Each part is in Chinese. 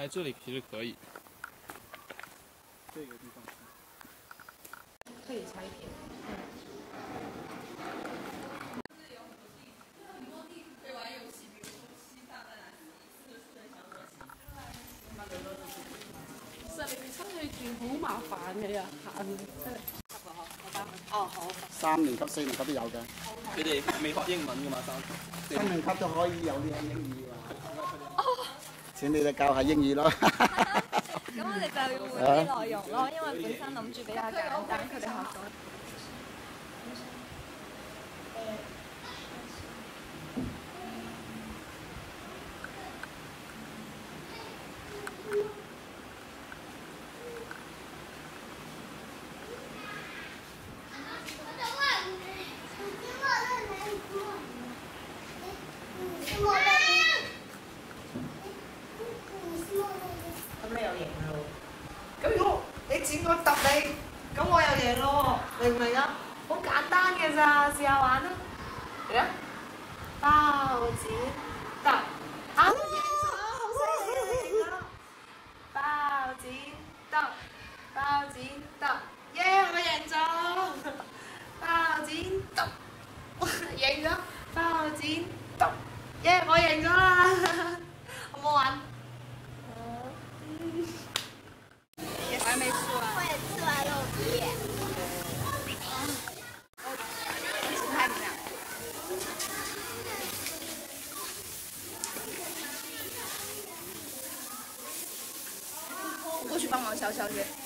哎，这里其实可以。这个地方可以。拆点。其實你出去住好麻烦嘅呀，行真係。哦好。三年级、四年级都有嘅。佢哋未学英文㗎嘛，三三年级都可以。有呢個英語啊。哦。請你哋教下英語咯。咁我哋就要換啲內容咯，因為本身諗住比較簡單，佢哋學咗。咁你又贏咯。咁如果你剪我揼你，咁我又贏咯，明唔明啊？好簡單嘅咋，試下玩啦。嚟啊！包剪揼，啊！贏咗，好犀利啊！包剪揼，包剪揼，耶！我贏咗。包剪揼，贏咗。包剪揼，耶！我贏咗去帮忙消消去。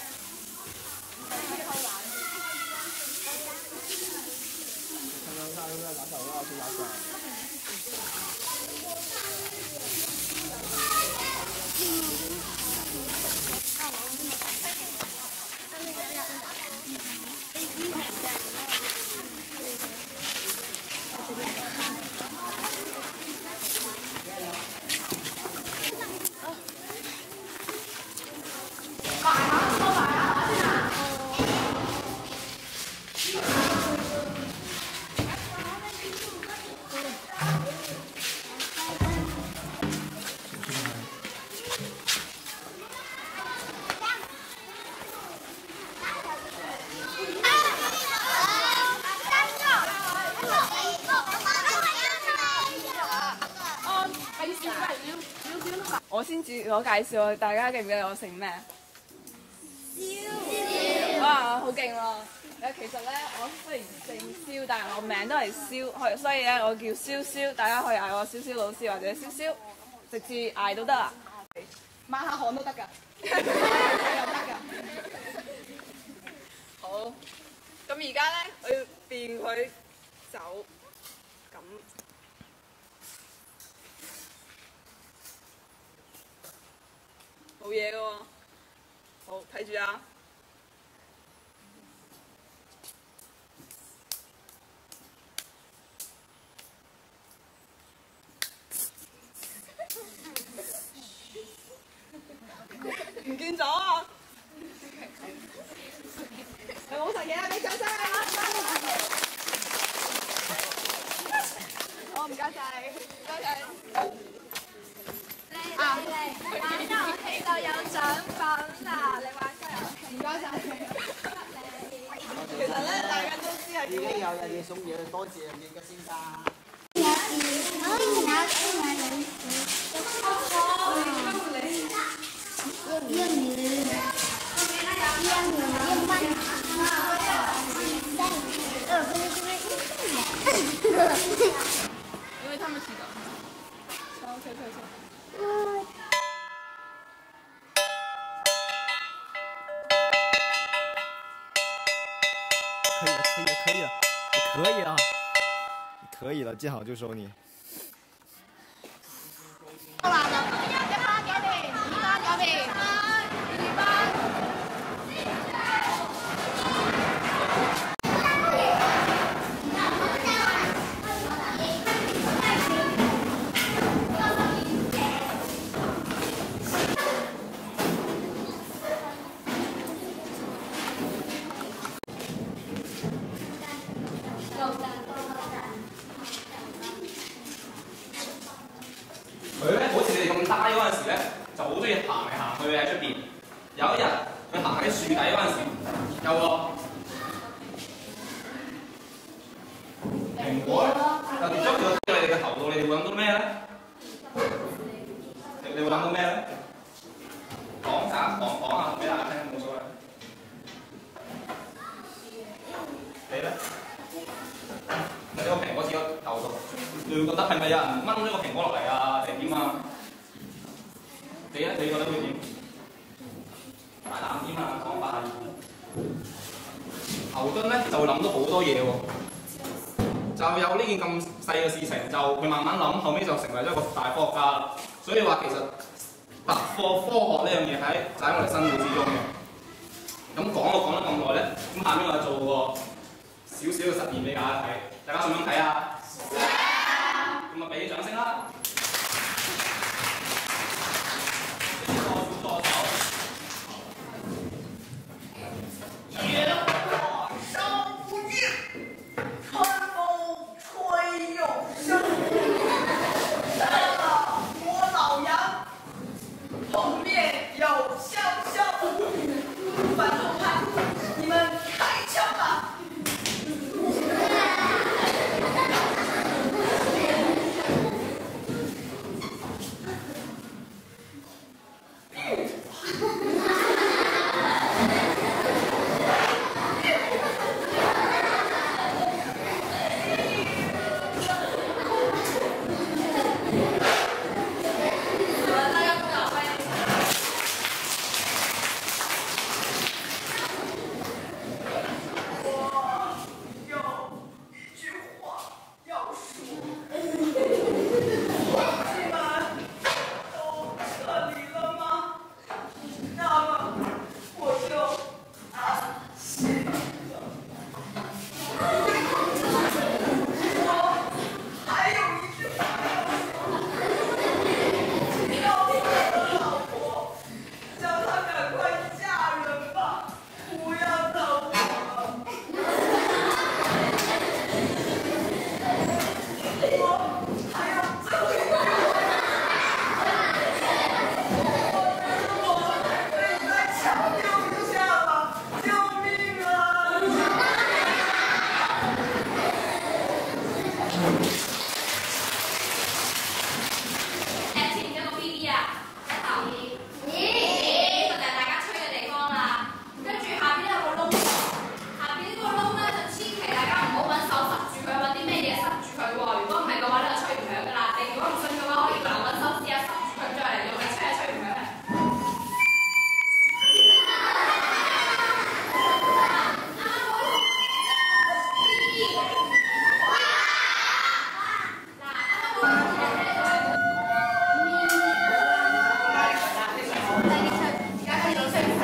我介紹，大家記唔記得我姓咩？蕭。哇，好勁喎！誒，其實咧，我雖然姓蕭，但係我名都係蕭，係所以咧，我叫蕭蕭，大家可以嗌我蕭蕭老師或者蕭蕭，直接嗌都得啊。抹下汗都得㗎，又得㗎。好，咁而家咧，我要變佢走，咁。冇嘢嘅喎，好睇住啊！唔見咗啊！有冇食嘢啊？你走晒啊！好，唔該晒，唔該晒。嚟嚟嚟，玩遊戲就有獎品啦！你玩個遊戲。唔該晒。其實咧，大家都知係已經有嘢送嘢，多謝你嘅先生。因为他们洗澡。行，可以可以可以。了，可以了，可以了，你可以了，可以了，见好就收你。到了幾年？二班幾年？二班。佢咧好似你哋咁低嗰陣時咧，就好中意行嚟行去喺出邊。有一日佢行喺樹底嗰陣時，有個蘋果就跌咗佢個你哋嘅頭度，你哋會諗到咩咧？你你會諗到咩咧？講下講講下俾大家聽，冇所謂。你咧？你個蘋果跌咗頭度，你會覺得係咪有人掹咗個蘋果落嚟啊？你？覺得會點？大膽啲嘛，講快。牛頓咧就會諗到好多嘢喎，就有呢件咁細嘅事情，就佢慢慢諗，後尾就成為咗一個大科學家啦。所以話其實百科科學呢樣嘢喺就喺我哋生活之中嘅。咁講就講得咁耐咧，咁下面我就做個少少嘅實驗俾大家睇，大家想唔想睇啊？咁啊，俾啲掌聲啦！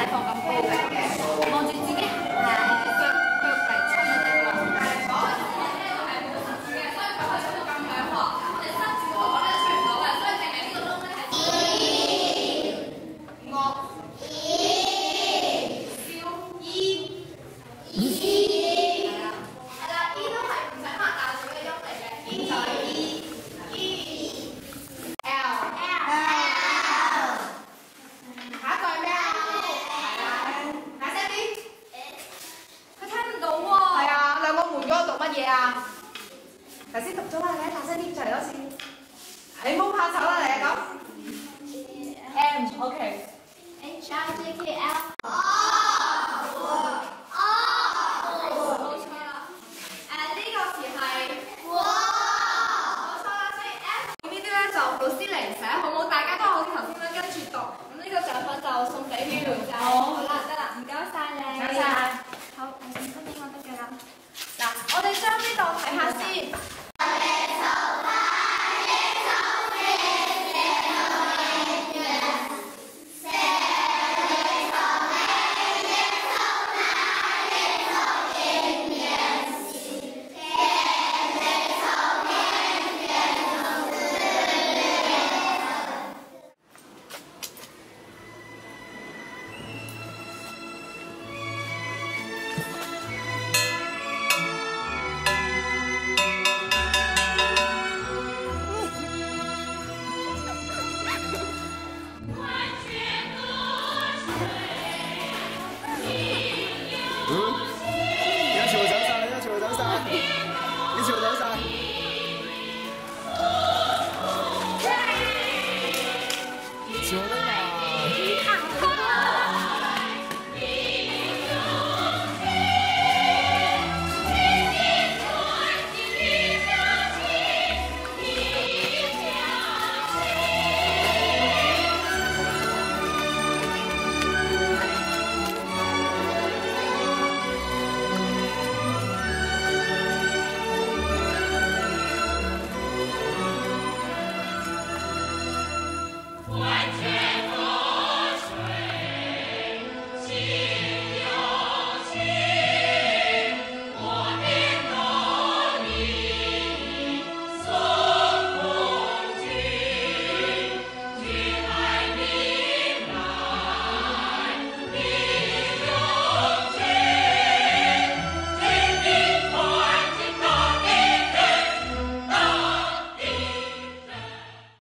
使放咁高嘅，醜啦，你九楼上。